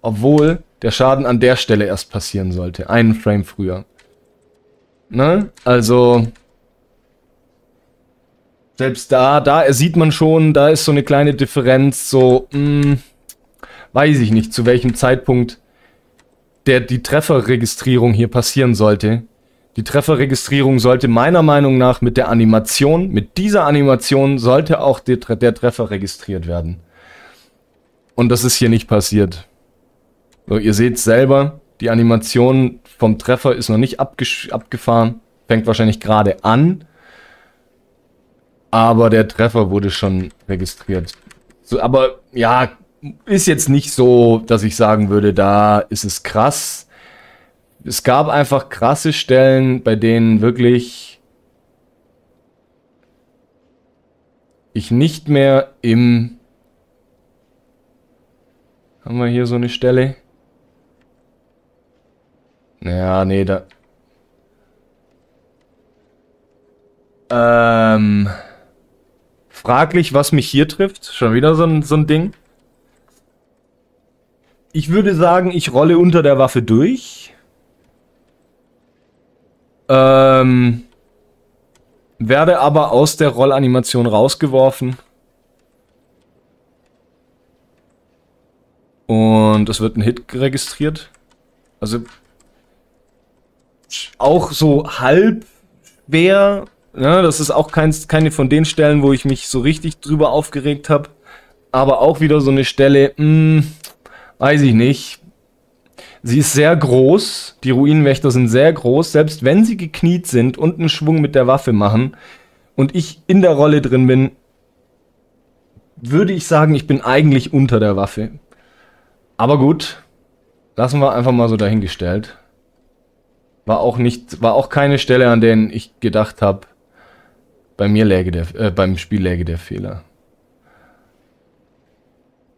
Obwohl der Schaden an der Stelle erst passieren sollte. Einen Frame früher. Ne? Also, selbst da, da sieht man schon, da ist so eine kleine Differenz, so, mh, hm, weiß ich nicht, zu welchem Zeitpunkt der, die Trefferregistrierung hier passieren sollte. Die Trefferregistrierung sollte meiner Meinung nach mit der Animation, mit dieser Animation sollte auch der, der Treffer registriert werden. Und das ist hier nicht passiert. So, ihr seht selber, die Animation vom Treffer ist noch nicht abgefahren, fängt wahrscheinlich gerade an aber der Treffer wurde schon registriert. So, aber ja, ist jetzt nicht so, dass ich sagen würde, da ist es krass. Es gab einfach krasse Stellen, bei denen wirklich ich nicht mehr im... Haben wir hier so eine Stelle? Ja, nee, da... Ähm... Fraglich, was mich hier trifft. Schon wieder so ein, so ein Ding. Ich würde sagen, ich rolle unter der Waffe durch. Ähm, werde aber aus der Rollanimation rausgeworfen. Und es wird ein Hit registriert. Also auch so halb schwer ja, das ist auch kein, keine von den Stellen, wo ich mich so richtig drüber aufgeregt habe. Aber auch wieder so eine Stelle, mh, hm, weiß ich nicht. Sie ist sehr groß. Die Ruinenwächter sind sehr groß. Selbst wenn sie gekniet sind und einen Schwung mit der Waffe machen und ich in der Rolle drin bin, würde ich sagen, ich bin eigentlich unter der Waffe. Aber gut, lassen wir einfach mal so dahingestellt. War auch nicht, war auch keine Stelle, an der ich gedacht habe, bei mir läge der, äh, beim Spiel läge der Fehler.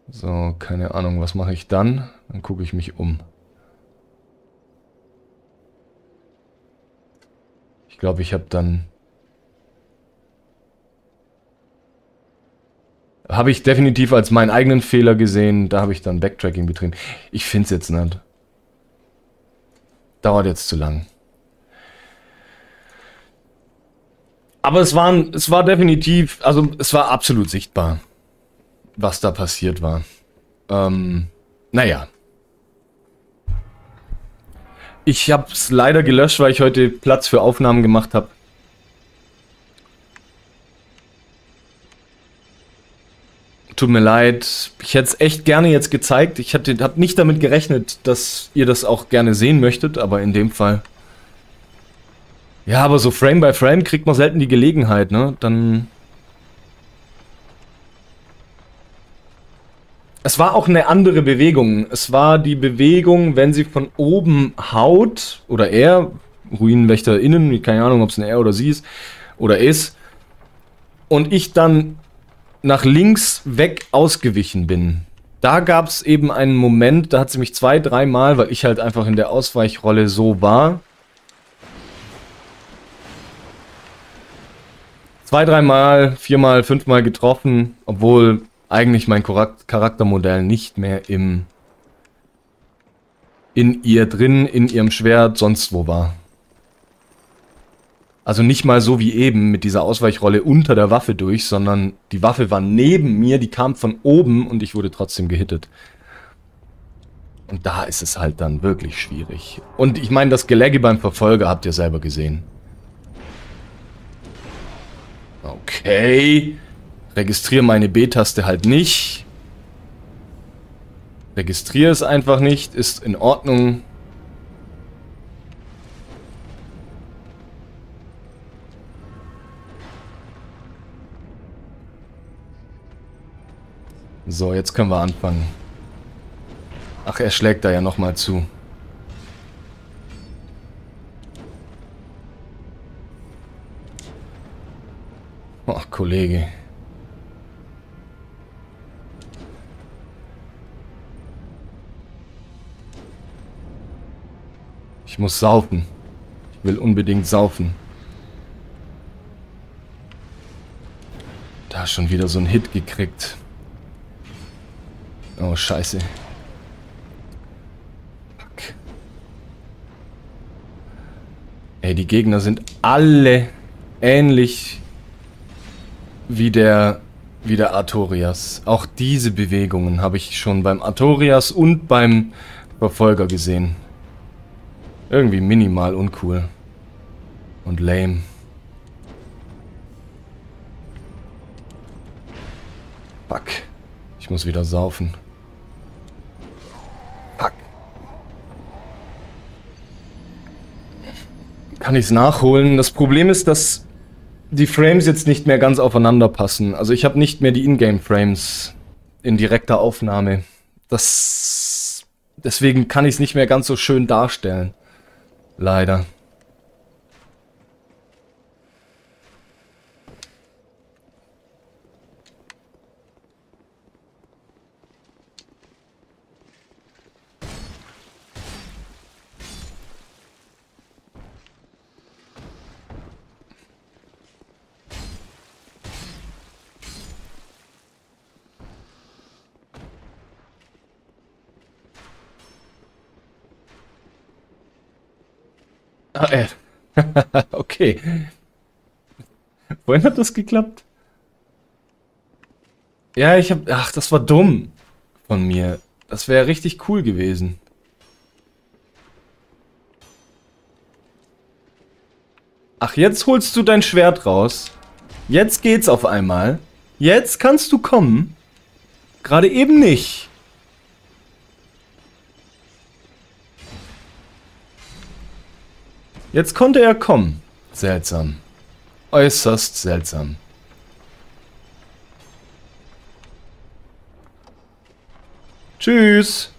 So, keine Ahnung, was mache ich dann? Dann gucke ich mich um. Ich glaube, ich habe dann... Habe ich definitiv als meinen eigenen Fehler gesehen. Da habe ich dann Backtracking betrieben. Ich finde es jetzt nicht. Dauert jetzt zu lang. Aber es, waren, es war definitiv, also es war absolut sichtbar, was da passiert war. Ähm, naja. Ich habe es leider gelöscht, weil ich heute Platz für Aufnahmen gemacht habe. Tut mir leid. Ich hätte es echt gerne jetzt gezeigt. Ich habe nicht damit gerechnet, dass ihr das auch gerne sehen möchtet, aber in dem Fall ja, aber so Frame by Frame kriegt man selten die Gelegenheit, ne? Dann. Es war auch eine andere Bewegung. Es war die Bewegung, wenn sie von oben haut, oder er, RuinenwächterInnen, keine Ahnung, ob es eine er oder sie ist oder ist. Und ich dann nach links weg ausgewichen bin. Da gab es eben einen Moment, da hat sie mich zwei, dreimal, weil ich halt einfach in der Ausweichrolle so war. Zwei, dreimal, viermal, fünfmal getroffen, obwohl eigentlich mein Charaktermodell nicht mehr im in ihr drin, in ihrem Schwert, sonst wo war. Also nicht mal so wie eben mit dieser Ausweichrolle unter der Waffe durch, sondern die Waffe war neben mir, die kam von oben und ich wurde trotzdem gehittet. Und da ist es halt dann wirklich schwierig. Und ich meine, das Gelegge beim Verfolger habt ihr selber gesehen. Okay. Registriere meine B-Taste halt nicht. Registriere es einfach nicht, ist in Ordnung. So, jetzt können wir anfangen. Ach, er schlägt da ja nochmal zu. Ach, Kollege. Ich muss saufen. Ich will unbedingt saufen. Da schon wieder so ein Hit gekriegt. Oh, scheiße. Fuck. Ey, die Gegner sind alle ähnlich wie der, wie der Artorias. Auch diese Bewegungen habe ich schon beim Artorias und beim Verfolger gesehen. Irgendwie minimal uncool. Und lame. Fuck. Ich muss wieder saufen. Fuck. Kann ich es nachholen? Das Problem ist, dass die Frames jetzt nicht mehr ganz aufeinander passen. Also ich habe nicht mehr die Ingame-Frames in direkter Aufnahme. Das... Deswegen kann ich es nicht mehr ganz so schön darstellen. Leider. Ah, äh. okay. Wohin hat das geklappt? Ja, ich hab... Ach, das war dumm von mir. Das wäre richtig cool gewesen. Ach, jetzt holst du dein Schwert raus. Jetzt geht's auf einmal. Jetzt kannst du kommen. Gerade eben nicht. Jetzt konnte er kommen. Seltsam. Äußerst seltsam. Tschüss.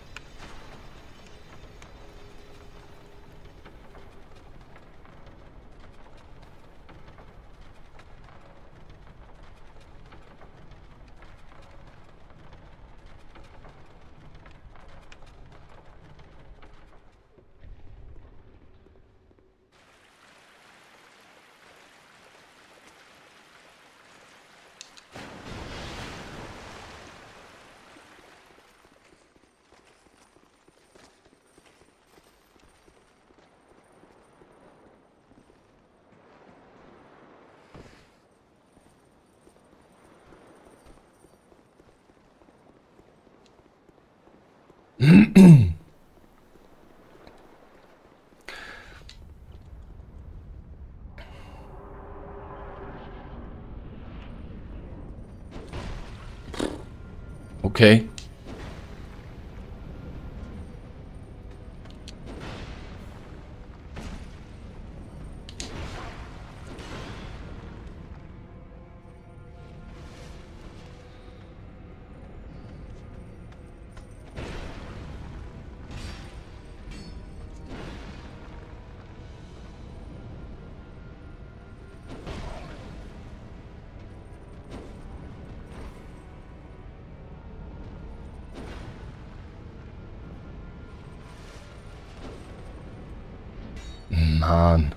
Mann.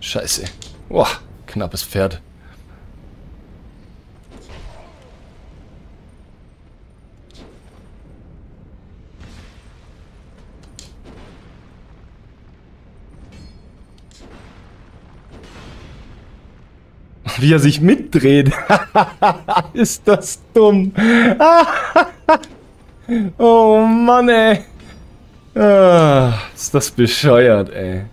Scheiße. Boah, knappes Pferd. Wie er sich mitdreht. ist das dumm. oh Mann, ey. Ah, ist das bescheuert, ey.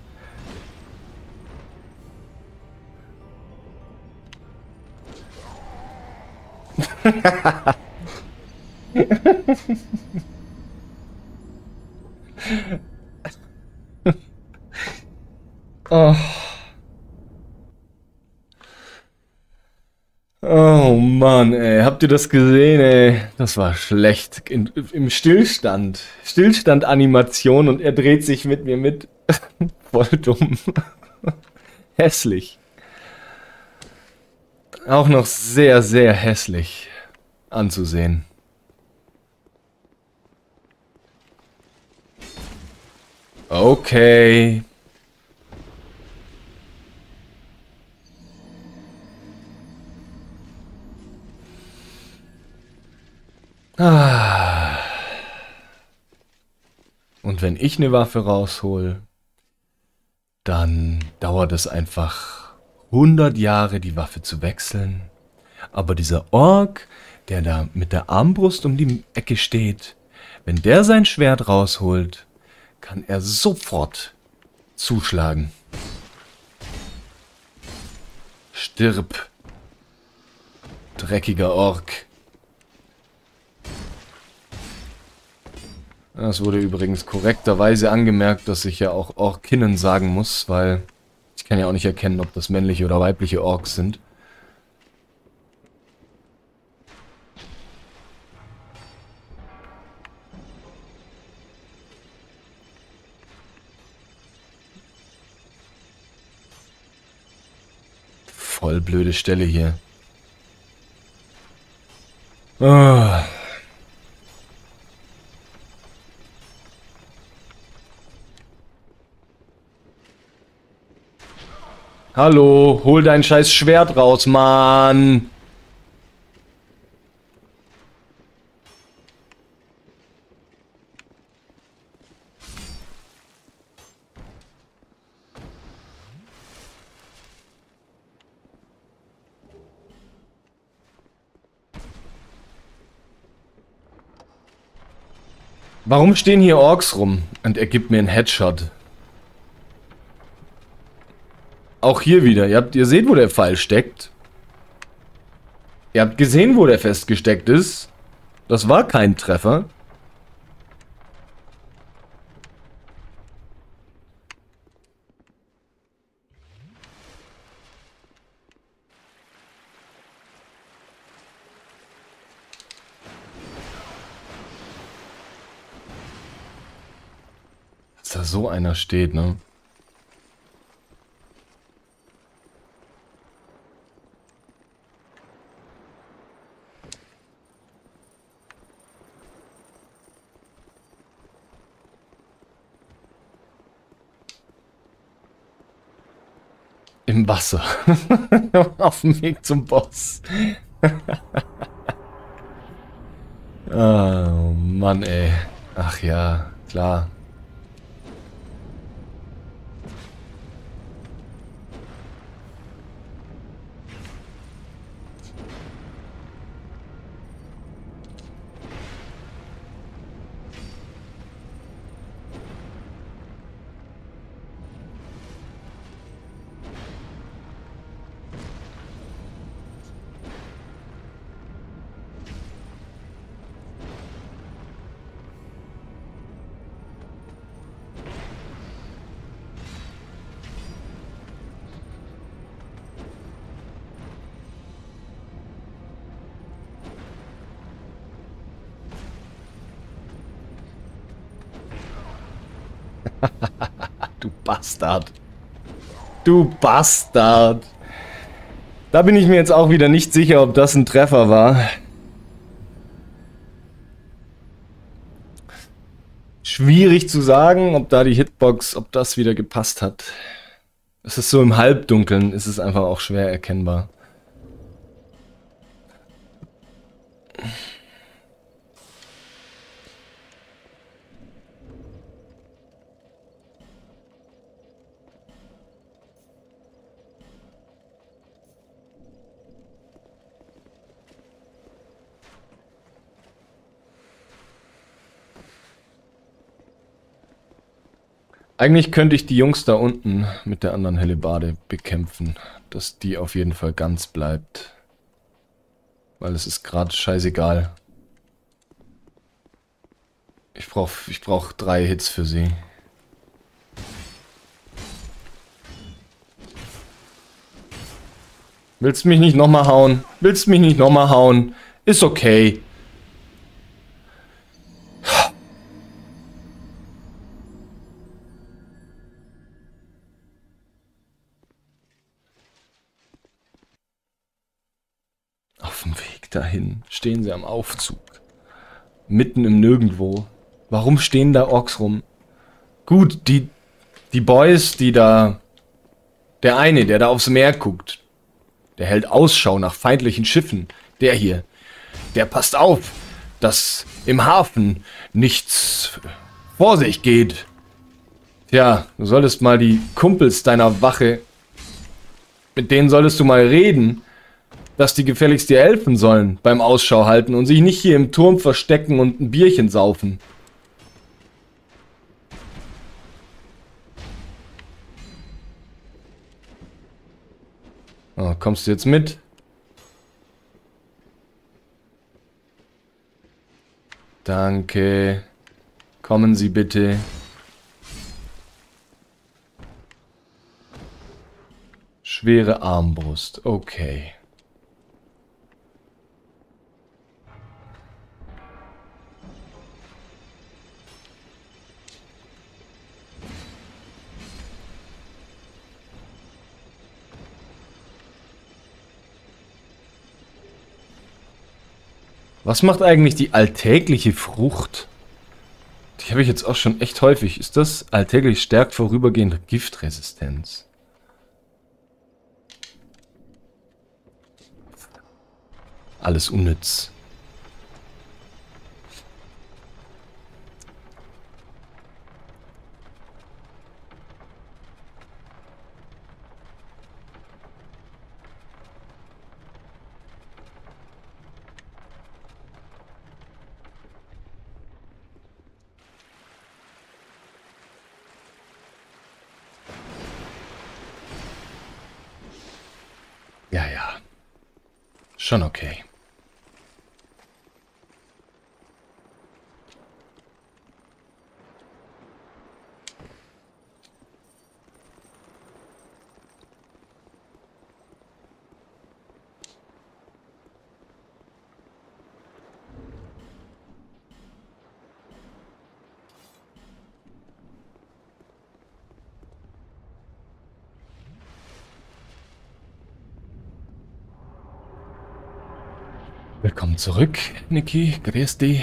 oh. Oh Mann, ey. Habt ihr das gesehen, ey? Das war schlecht. In, Im Stillstand. Stillstand-Animation und er dreht sich mit mir mit. Voll dumm. hässlich. Auch noch sehr, sehr hässlich anzusehen. Okay. Ah. Und wenn ich eine Waffe raushol, dann dauert es einfach 100 Jahre, die Waffe zu wechseln. Aber dieser Ork, der da mit der Armbrust um die Ecke steht, wenn der sein Schwert rausholt, kann er sofort zuschlagen. Stirb, dreckiger Ork. Es wurde übrigens korrekterweise angemerkt, dass ich ja auch Orkinnen sagen muss, weil ich kann ja auch nicht erkennen, ob das männliche oder weibliche Orks sind. Voll blöde Stelle hier. Ah. Hallo, hol dein scheiß Schwert raus, Mann. Warum stehen hier Orks rum? Und er gibt mir einen Headshot. Auch hier wieder. Ihr, habt, ihr seht, wo der Pfeil steckt. Ihr habt gesehen, wo der festgesteckt ist. Das war kein Treffer. Dass da so einer steht, ne? Im Wasser. Auf dem Weg zum Boss. oh Mann, ey. Ach ja, klar. Bastard. Du Bastard. Da bin ich mir jetzt auch wieder nicht sicher, ob das ein Treffer war. Schwierig zu sagen, ob da die Hitbox, ob das wieder gepasst hat. Es ist so im Halbdunkeln, ist es einfach auch schwer erkennbar. Eigentlich könnte ich die Jungs da unten mit der anderen Hellebarde bekämpfen, dass die auf jeden Fall ganz bleibt. Weil es ist gerade scheißegal. Ich brauche ich brauch drei Hits für sie. Willst mich nicht nochmal hauen? Willst mich nicht nochmal hauen? Ist okay. Dahin stehen sie am Aufzug. Mitten im Nirgendwo. Warum stehen da Orks rum? Gut, die, die Boys, die da... Der eine, der da aufs Meer guckt, der hält Ausschau nach feindlichen Schiffen. Der hier, der passt auf, dass im Hafen nichts vor sich geht. Tja, du solltest mal die Kumpels deiner Wache, mit denen solltest du mal reden dass die gefälligst dir helfen sollen beim Ausschau halten und sich nicht hier im Turm verstecken und ein Bierchen saufen. Oh, kommst du jetzt mit? Danke. Kommen Sie bitte. Schwere Armbrust. Okay. Was macht eigentlich die alltägliche Frucht? Die habe ich jetzt auch schon echt häufig. Ist das alltäglich stärkt vorübergehende Giftresistenz? Alles unnütz. Schon okay. Willkommen zurück, Niki. Grüß dich.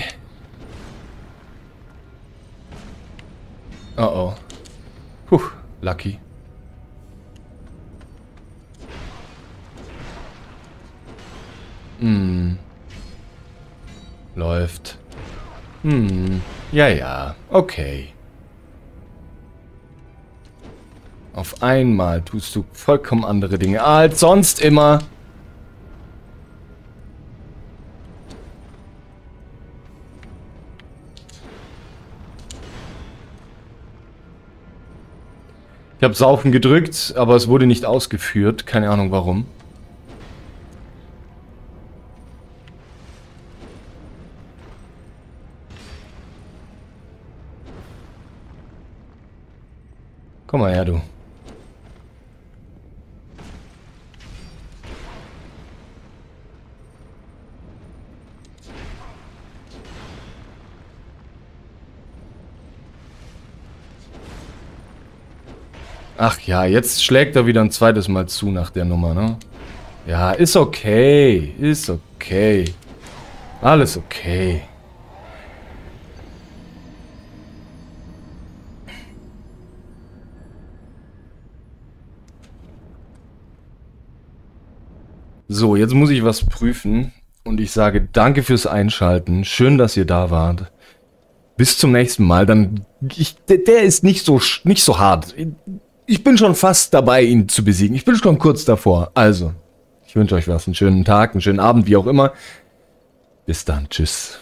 Oh oh. Puh, lucky. Hm. Läuft. Hm. Ja, ja. Okay. Auf einmal tust du vollkommen andere Dinge als sonst immer. Habe Saufen gedrückt, aber es wurde nicht ausgeführt. Keine Ahnung warum. Ja, jetzt schlägt er wieder ein zweites Mal zu nach der Nummer, ne? Ja, ist okay. Ist okay. Alles okay. So, jetzt muss ich was prüfen und ich sage danke fürs Einschalten. Schön, dass ihr da wart. Bis zum nächsten Mal. Dann ich, der, der ist nicht so nicht so hart. Ich bin schon fast dabei, ihn zu besiegen. Ich bin schon kurz davor. Also, ich wünsche euch was. Einen schönen Tag, einen schönen Abend, wie auch immer. Bis dann. Tschüss.